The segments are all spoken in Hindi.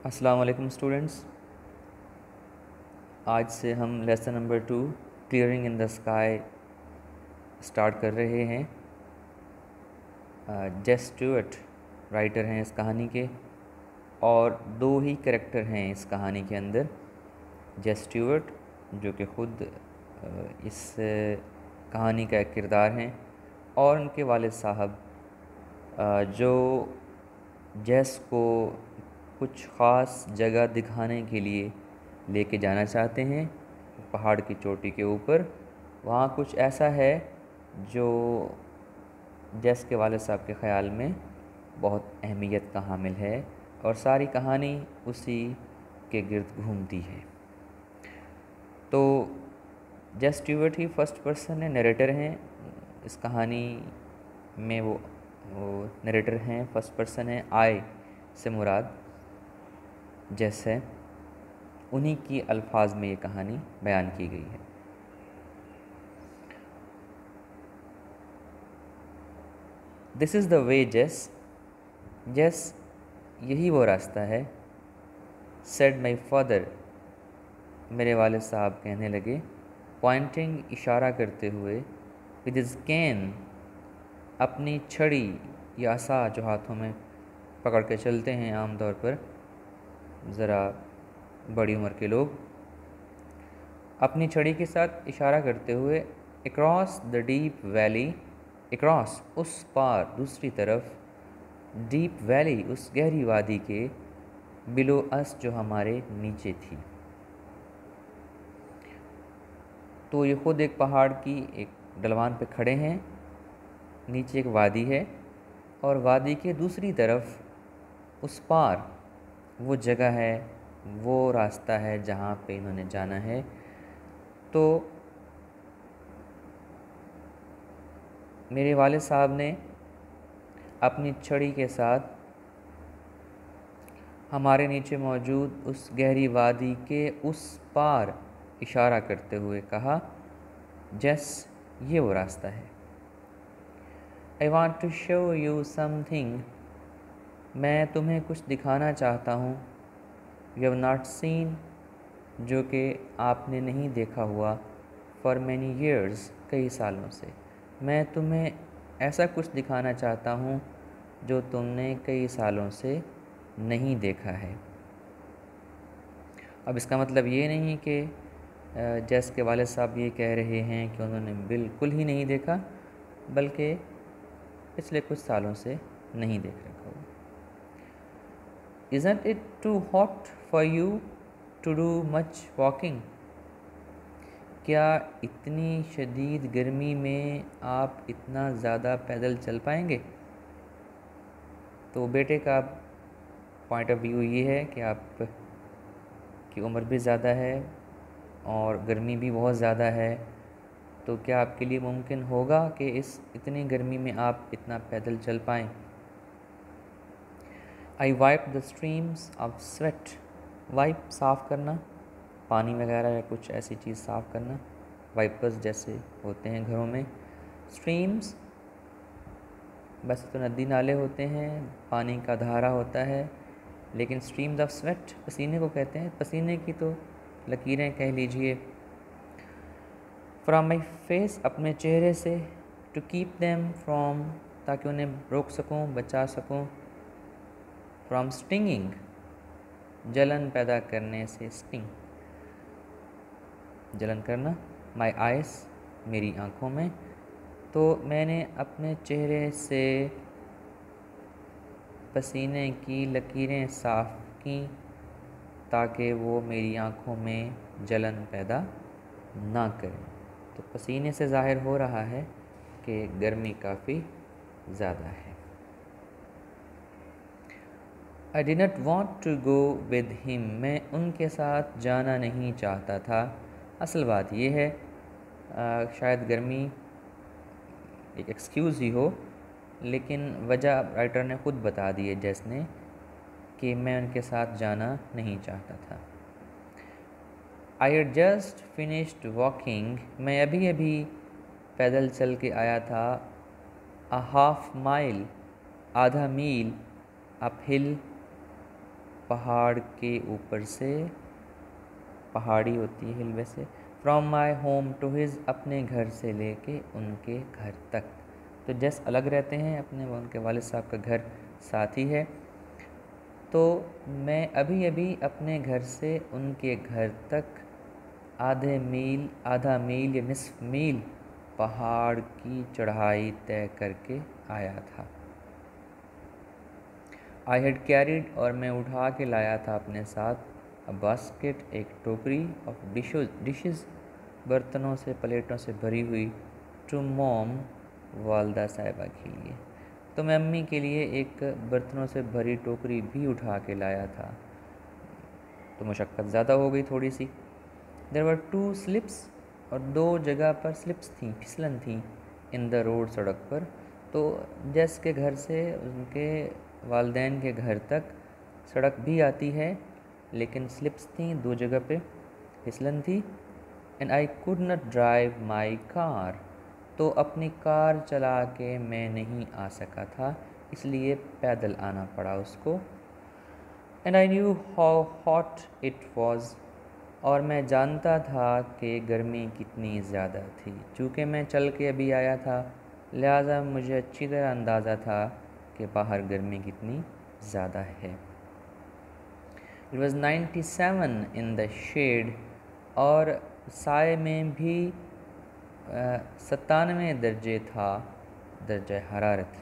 अस्सलाम वालेकुम स्टूडेंट्स। आज से हम lesson number two, clearing in the sky, start कर रहे हैं। जेस स्टूअर्ट राइटर हैं इस कहानी के, और दो ही करेक्टर हैं इस कहानी के अंदर, जेस स्टूअर्ट, जो कि ख़ुद इस कहानी का एक किरदार हैं, और उनके वालिद साहब जो जेस को कुछ ख़ास जगह दिखाने के लिए लेके जाना चाहते हैं। पहाड़ की चोटी के ऊपर। वहाँ कुछ ऐसा है जो जैस के वाले साहब के ख़्याल में बहुत अहमियत का हामिल है और सारी कहानी उसी के गिर्द घूमती है। तो जस स्टीवर्ट ही फ़र्स्ट पर्सन है, नरेटर हैं। इस कहानी में वो वो नरेटर हैं, फ़र्स्ट पर्सन है, आय से मुराद। जैसे उन्हीं की अल्फाज में ये कहानी बयान की गई है। This is the way Jess Jess यही वो रास्ता है सेड माई फादर मेरे वाले साहब कहने लगे पॉइंटिंग इशारा करते हुए विद इज़ कैन अपनी छड़ी या आसा जो हाथों में पकड़ के चलते हैं आम तौर पर। ज़रा बड़ी उम्र के लोग अपनी छड़ी के साथ इशारा करते हुए across the deep valley across उस पार दूसरी तरफ़ डीप वैली उस गहरी वादी के बिलो अस जो हमारे नीचे थी। तो ये खुद एक पहाड़ की एक डलवान पे खड़े हैं, नीचे एक वादी है और वादी के दूसरी तरफ़ उस पार वो जगह है, वो रास्ता है जहाँ पे इन्होंने जाना है। तो मेरे वाले साहब ने अपनी छड़ी के साथ हमारे नीचे मौजूद उस गहरी वादी के उस पार इशारा करते हुए कहा, जस, ये वो रास्ता है। I want to show you something मैं तुम्हें कुछ दिखाना चाहता हूँ। यू हैव नॉट सीन जो कि आपने नहीं देखा हुआ फॉर मैनी ईयर्स कई सालों से। मैं तुम्हें ऐसा कुछ दिखाना चाहता हूँ, जो तुमने कई सालों से नहीं देखा है। अब इसका मतलब ये नहीं कि जैस के वाले साहब ये कह रहे हैं कि उन्होंने बिल्कुल ही नहीं देखा, बल्कि पिछले कुछ सालों से नहीं देख रखा Isn't it too hot for you to do much walking? क्या इतनी शदीद गर्मी में आप इतना ज़्यादा पैदल चल पाएँगे? तो बेटे का पॉइंट ऑफ़ व्यू ये है कि आप की उम्र भी ज़्यादा है और गर्मी भी बहुत ज़्यादा है। तो क्या आपके लिए मुमकिन होगा कि इस इतनी गर्मी में आप इतना पैदल चल पाएँ? I wipe the streams of sweat wipe साफ़ करना। पानी वगैरह या कुछ ऐसी चीज़ साफ़ करना। वाइपर्स जैसे होते हैं घरों में। स्ट्रीम्स वैसे तो नदी नाले होते हैं, पानी का धारा होता है, लेकिन स्ट्रीम्स ऑफ़ स्वेट पसीने को कहते हैं। पसीने की तो लकीरें कह लीजिए। फ्रॉम माई फेस अपने चेहरे से टू कीप देम फ्रॉम ताकि उन्हें रोक सकूँ, बचा सकूँ। फ्रॉम स्टिंगिंग जलन पैदा करने से स्टिंग जलन करना माई आइस मेरी आँखों में. तो मैंने अपने चेहरे से पसीने की लकीरें साफ़ की ताकि वो मेरी आँखों में जलन पैदा ना करें। तो पसीने से ज़ाहिर हो रहा है कि गर्मी काफ़ी ज़्यादा है। I did not want to go with him मैं उनके साथ जाना नहीं चाहता था। असल बात यह है आ, शायद गर्मी एक एक्सक्यूज़ ही हो लेकिन वजह राइटर ने ख़ुद बता दी है जैसने कि मैं उनके साथ जाना नहीं चाहता था। I had just finished walking मैं अभी अभी पैदल चल के आया था। अ हाफ़ माइल आधा मील अप हिल पहाड़ के ऊपर से, पहाड़ी होती है हिल वैसे from my home to his अपने घर से लेके उनके घर तक। तो जैस अलग रहते हैं, अपने व उनके वालिद साहब का घर साथ ही है। तो मैं अभी अभी अपने घर से उनके घर तक आधे मील, आधा मील या निसफ मील पहाड़ की चढ़ाई तय करके आया था। आई हैड कैरिड और मैं उठा के लाया था अपने साथ बास्केट एक टोकरी ऑफ़ डिशो डिशेस बर्तनों से, प्लेटों से भरी हुई टू मोम वालदा साहिबा के लिए। तो मैं अम्मी के लिए एक बर्तनों से भरी टोकरी भी उठा के लाया था। तो मशक्क़त ज़्यादा हो गई थोड़ी सी। देर वर टू स्लिप्स और दो जगह पर स्लिप्स थी, फिसलन थी इन द रोड सड़क पर। तो जैस के घर से उनके वालदेन के घर तक सड़क भी आती है, लेकिन स्लिप्स थी दो जगह पे। फिसलन थी and I could not drive my car तो अपनी कार चला के मैं नहीं आ सका था, इसलिए पैदल आना पड़ा उसको। And I knew how hot it was और मैं जानता था कि गर्मी कितनी ज़्यादा थी। चूँकि मैं चल के अभी आया था, लिहाजा मुझे अच्छी तरह अंदाज़ा था कि बाहर गर्मी कितनी ज़्यादा है। It was ninety seven in the shade और साय में भी सतानवे दर्जे था दर्ज हरारत।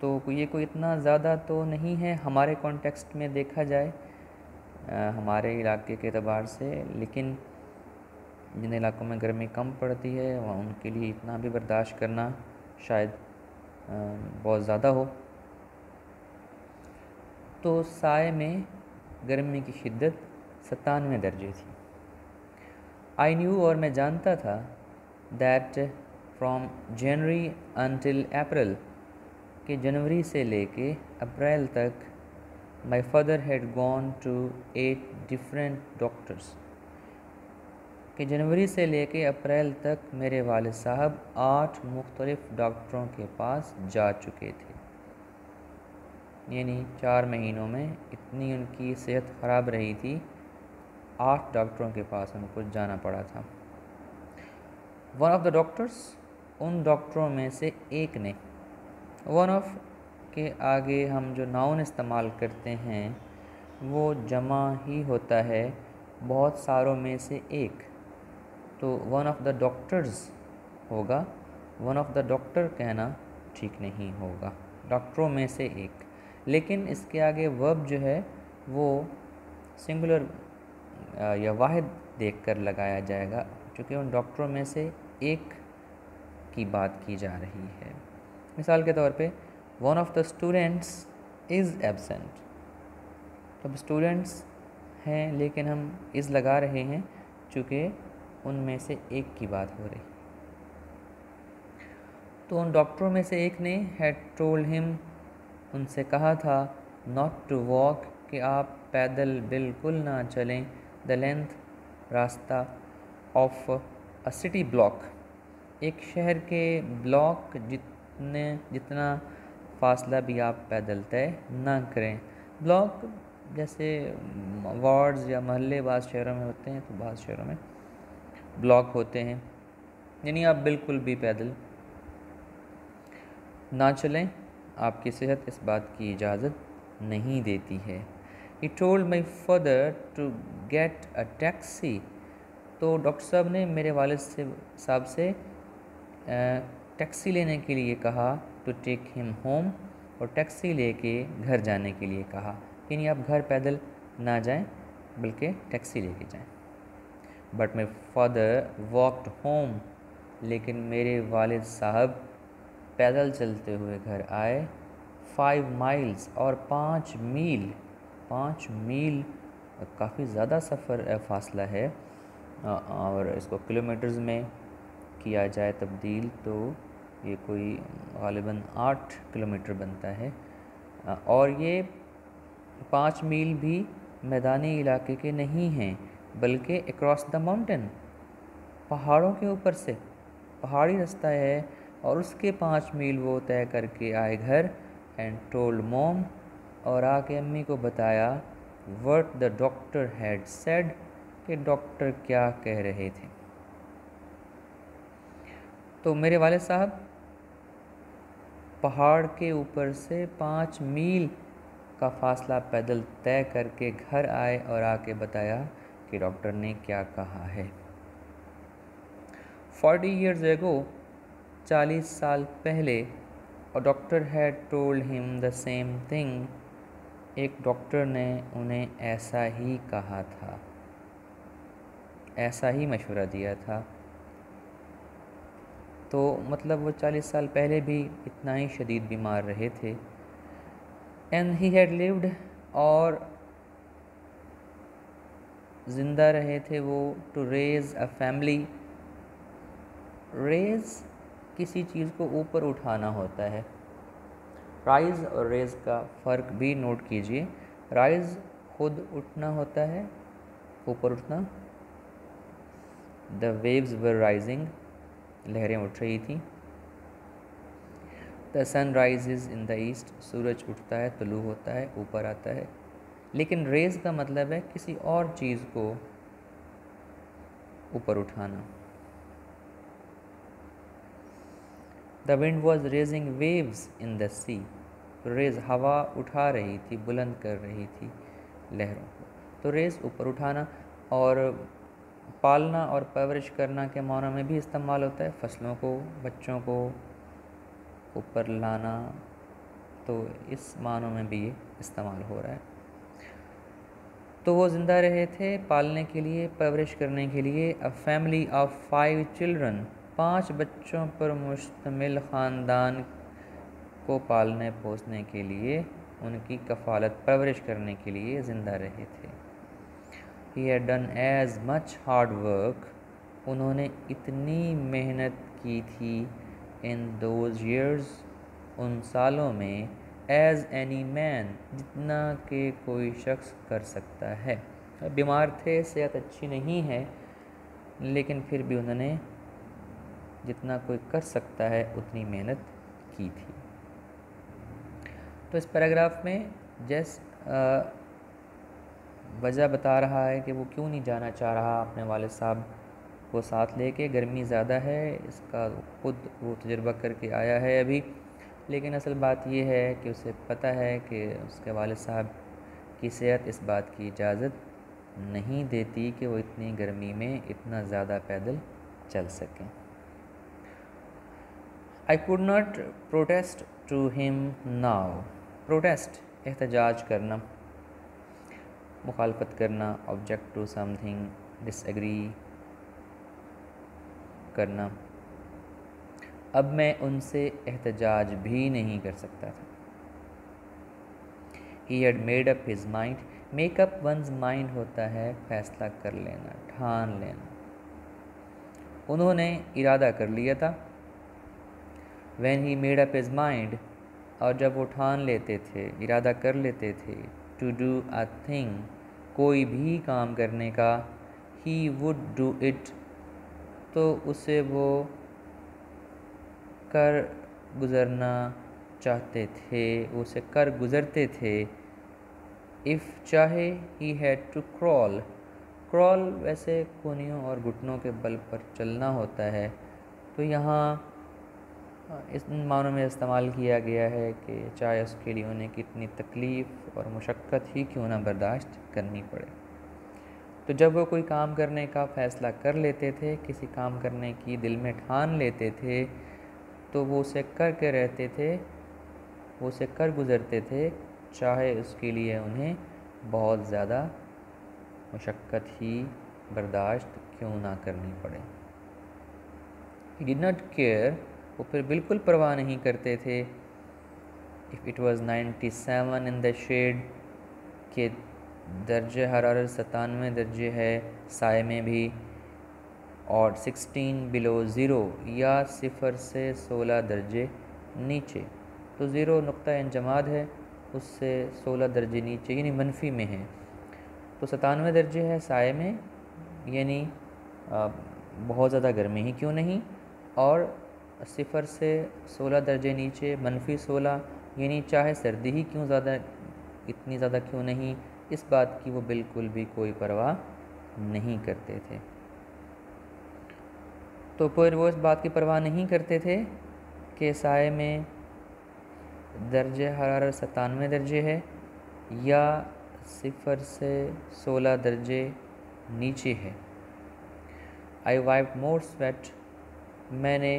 तो ये कोई इतना ज़्यादा तो नहीं है हमारे कॉन्टेक्स्ट में देखा जाए हमारे इलाके के अतबार से, लेकिन जिन इलाकों में गर्मी कम पड़ती है, वहाँ उनके लिए इतना भी बर्दाश्त करना शायद बहुत ज़्यादा हो। तो साय में गर्मी की शिद्दत सतानवे दर्जे थी। आई न्यू और मैं जानता था that from January until April कि जनवरी से लेके अप्रैल तक my father had gone to eight different doctors कि जनवरी से लेके अप्रैल तक मेरे वाल साहब आठ मुख्तलिफ़ डॉक्टरों के पास जा चुके थे। यानी चार महीनों में इतनी उनकी सेहत ख़राब रही थी, आठ डॉक्टरों के पास उनको जाना पड़ा था। वन ऑफ़ द डॉक्टर्स उन डॉक्टरों में से एक ने वन ऑफ़ के आगे हम जो नाउन इस्तेमाल करते हैं, वो जमा ही होता है, बहुत सारों में से एक। तो वन ऑफ़ द डॉक्टर्स होगा। वन ऑफ़ द डॉक्टर कहना ठीक नहीं होगा। डॉक्टरों में से एक। लेकिन इसके आगे वर्ब जो है, वो सिंगुलर या वाहिद देख कर लगाया जाएगा, क्योंकि उन डॉक्टरों में से एक की बात की जा रही है। मिसाल के तौर पे one of the students is absent तो स्टूडेंट्स हैं, लेकिन हम इज़ लगा रहे हैं, चूँकि उनमें से एक की बात हो रही। तो उन डॉक्टरों में से एक ने हैड टोल्ड हिम उनसे कहा था नॉट टू वॉक कि आप पैदल बिल्कुल ना चलें। द लेंथ रास्ता ऑफ़ अ सिटी ब्लॉक एक शहर के ब्लॉक जितने, जितना फासला भी आप पैदल तय ना करें। ब्लॉक जैसे वार्ड्स या महल्ले बाद शहरों में होते हैं तो बाद शहरों में ब्लॉक होते हैं। यानी आप बिल्कुल भी पैदल ना चलें। आपकी सेहत इस बात की इजाज़त नहीं देती है। He told my father to get a taxi तो डॉक्टर साहब ने मेरे वालिद से, साहब से टैक्सी लेने के लिए कहा टू टेक हिम होम और टैक्सी लेके घर जाने के लिए कहा। यानी आप घर पैदल ना जाएँ, बल्कि टैक्सी लेके जाएँ। But my father walked home लेकिन मेरे वालिद साहब पैदल चलते हुए घर आए। फाइव माइल्स और पाँच मील पाँच मील काफ़ी ज़्यादा सफ़र फासला है। और इसको किलोमीटर्स में किया जाए तब्दील तो ये कोई गालिबा आठ किलोमीटर बनता है। और ये पाँच मील भी मैदानी इलाके के नहीं हैं। बल्कि अक्रॉस द माउंटेन पहाड़ों के ऊपर से पहाड़ी रास्ता है और उसके पाँच मील वो तय करके आए घर। एंड टोल्ड मोम और आके अम्मी को बताया what the doctor had said कि डॉक्टर क्या कह रहे थे। तो मेरे वाले साहब, पहाड़ के ऊपर से पाँच मील का फासला पैदल तय करके घर आए और आके बताया कि डॉक्टर ने क्या कहा है। फोर्टी ईयर्स एगो चालीस साल पहले और doctor had told him the same thing एक डॉक्टर ने उन्हें ऐसा ही कहा था। ऐसा ही मशवरा दिया था। तो मतलब वो चालीस साल पहले भी इतना ही शदीद बीमार रहे थे। एंड ही हैड लिव्ड और ज़िंदा रहे थे वो to raise a family raise किसी चीज़ को ऊपर उठाना होता है। राइज़ और रेज़ का फ़र्क भी नोट कीजिए। राइज़ खुद उठना होता है, ऊपर उठना। द वेव्स वर राइजिंग लहरें उठ रही थी। The sun rises in the east सूरज उठता है, तुलू होता है, ऊपर आता है। लेकिन रेज का मतलब है किसी और चीज़ को ऊपर उठाना। The wind was raising waves in the sea raise हवा उठा रही थी, बुलंद कर रही थी लहरों को। तो रेज ऊपर उठाना और पालना और परवरिश करना के मानों में भी इस्तेमाल होता है। फ़सलों को, बच्चों को ऊपर लाना तो इस मानों में भी ये इस्तेमाल हो रहा है। तो वो ज़िंदा रहे थे पालने के लिए, परवरिश करने के लिए। A family of five children पाँच बच्चों पर मुश्तमिल ख़ानदान को पालने, पोसने के लिए, उनकी कफालत परवरिश करने के लिए ज़िंदा रहे थे। He had done as much hard work उन्होंने इतनी मेहनत की थी इन दोज ईयर्स उन सालों में एज एनी मैन जितना कि कोई शख्स कर सकता है। बीमार थे, सेहत अच्छी नहीं है, लेकिन फिर भी उन्होंने जितना कोई कर सकता है, उतनी मेहनत की थी। तो इस पैराग्राफ में जैस वजह बता रहा है कि वो क्यों नहीं जाना चाह रहा अपने वाले साहब को साथ लेके। गर्मी ज़्यादा है, इसका खुद वो तजर्बा करके आया है अभी। लेकिन असल बात यह है कि उसे पता है कि उसके वाले साहब की सेहत इस बात की इजाज़त नहीं देती कि वो इतनी गर्मी में इतना ज़्यादा पैदल चल सकें। I could not protest to him now protest एहतजाज करना, मुखालफत करना ऑब्जेक्ट टू समथिंग डिसएग्री करना। अब मैं उनसे एहतजाज भी नहीं कर सकता था। He had made up his mind make up one's mind होता है, फैसला कर लेना, ठान लेना। उन्होंने इरादा कर लिया था। When he made up his mind और जब वो ठान लेते थे, इरादा कर लेते थे टू डू अ थिंग कोई भी काम करने का ही वुड डू इट तो उसे वो कर गुज़रना चाहते थे, उसे कर गुज़रते थे। इफ़ चाहे he had to crawl crawl वैसे कोनियों और घुटनों के बल पर चलना होता है। तो यहाँ, इस मानों में इस्तेमाल किया गया है कि चाहे उसके लिए उन्हें कितनी तकलीफ़ और मशक्क़त ही क्यों ना बर्दाश्त करनी पड़े। तो जब वो कोई काम करने का फ़ैसला कर लेते थे, किसी काम करने की दिल में ठान लेते थे तो वो उसे कर के रहते थे, वो उसे कर गुज़रते थे, चाहे उसके लिए उन्हें बहुत ज़्यादा मशक्क़त ही बर्दाश्त क्यों ना करनी पड़े। डिड नॉट केयर वो फिर बिल्कुल परवाह नहीं करते थे। If it was ninety seven in the shade के दर्ज हरारत सतानवे दर्जे है, साय में भी और सिक्सटीन बिलो ज़ीरो या सिफर से सोलह दर्जे नीचे। तो ज़ीरो नुक्ता इंजमाद है, उससे सोलह दर्जे नीचे, यानी मनफी में है। तो सतानवे दर्जे है साय में, यानी बहुत ज़्यादा गर्मी ही, क्यों नहीं? और सिफर से सोलह दर्जे नीचे, मनफी सोलह, यानी चाहे सर्दी ही क्यों ज़्यादा, इतनी ज़्यादा क्यों नहीं? इस बात की वो बिल्कुल भी कोई परवाह नहीं करते थे। तो फिर वो इस बात की परवाह नहीं करते थे कि साय में दर्ज हरारत सतानवे दर्जे है या सिफर से सोलह दर्जे नीचे है। आई वाइप मोर स्वेट मैंने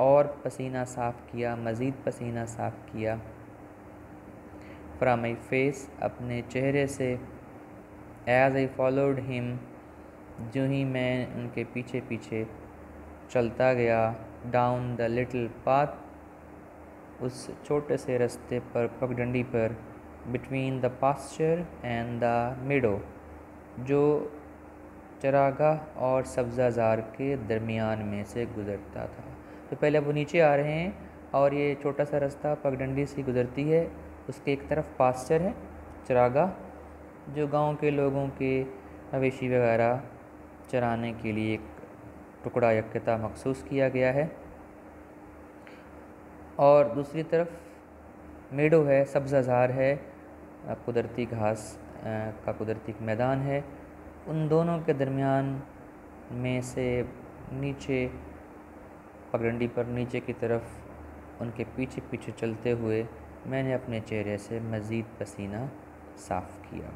और पसीना साफ़ किया, मज़ीद पसीना साफ़ किया। फ्राम आई फेस अपने चेहरे से एज आई फॉलोड हिम जो ही मैं उनके पीछे पीछे चलता गया डाउन द लिटिल पाथ उस छोटे से रास्ते पर, पगडंडी पर between the pasture and the meadow जो चरागाह और सब्ज़ाजार के दरमियान में से गुज़रता था। तो पहले वो नीचे आ रहे हैं और ये छोटा सा रास्ता पगडंडी से गुज़रती है। उसके एक तरफ़ पास्चर है चरागाह जो गाँव के लोगों के मवेशी वगैरह चराने के लिए एक टुकड़ा यकता मखसूस किया गया है। और दूसरी तरफ़ मेडो है, सब्ज़ाजार है कुदरती घास का कुदरती मैदान है। उन दोनों के दरमियान में से नीचे, पगडंडी पर नीचे की तरफ़ उनके पीछे पीछे चलते हुए मैंने अपने चेहरे से मज़ीद पसीना साफ़ किया।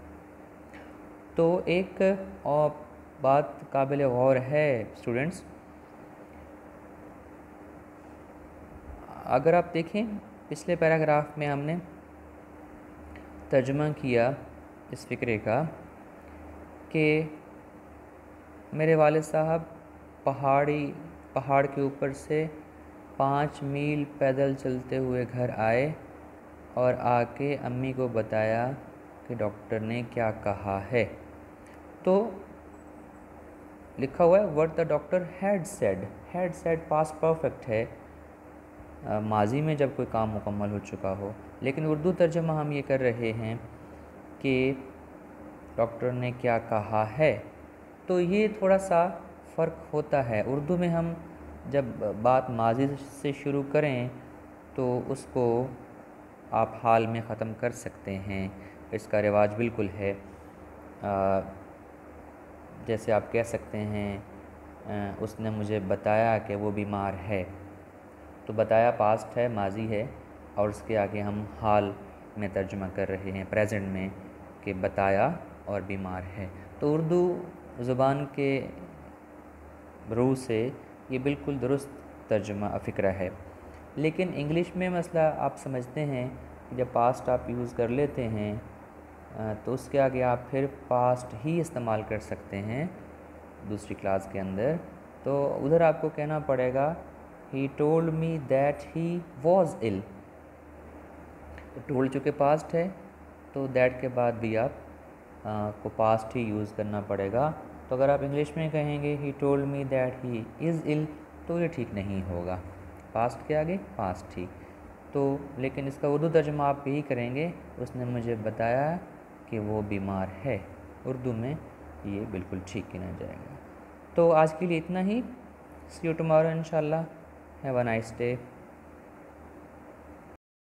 तो एक और बात काबिल गौर है स्टूडेंट्स अगर आप देखें, पिछले पैराग्राफ में हमने तर्जमा किया इस फ़िक्रे का कि मेरे वाले साहब पहाड़ी, पहाड़ के ऊपर से पाँच मील पैदल चलते हुए घर आए और आके अम्मी को बताया कि डॉक्टर ने क्या कहा है। तो लिखा हुआ है word the doctor had said had said past perfect है। माजी में जब कोई काम मुकम्मल हो चुका हो। लेकिन उर्दू तर्जमा हम ये कर रहे हैं कि डॉक्टर ने क्या कहा है? तो ये थोड़ा सा फ़र्क होता है। उर्दू में हम जब बात माजी से शुरू करें तो उसको आप हाल में ख़त्म कर सकते हैं। इसका रिवाज बिल्कुल है। आ, जैसे आप कह सकते हैं उसने मुझे बताया कि वो बीमार है। तो बताया पास्ट है, माजी है, और उसके आगे हम हाल में तर्जुमा कर रहे हैं, प्रेजेंट में, कि बताया और बीमार है। तो उर्दू ज़ुबान के रू से ये बिल्कुल दुरुस्त तर्जमा फ़िक्रा है। लेकिन इंग्लिश में मसला आप समझते हैं जब पास्ट आप यूज़ कर लेते हैं तो उसके आगे आप फिर पास्ट ही इस्तेमाल कर सकते हैं दूसरी क्लास के अंदर। तो उधर आपको कहना पड़ेगा he told me that he was ill told चुके पास्ट है तो दैट के बाद भी आप आ, को पास्ट ही यूज़ करना पड़ेगा। तो अगर आप इंग्लिश में कहेंगे he told me that he is ill तो ये ठीक नहीं होगा। पास्ट के आगे पास्ट ठीक तो लेकिन इसका उर्दू तर्जमा आप यही करेंगे उसने मुझे बताया कि वो बीमार है। उर्दू में ये बिल्कुल ठीक किया जाएगा। तो आज के लिए इतना ही। See you tomorrow and have a nice day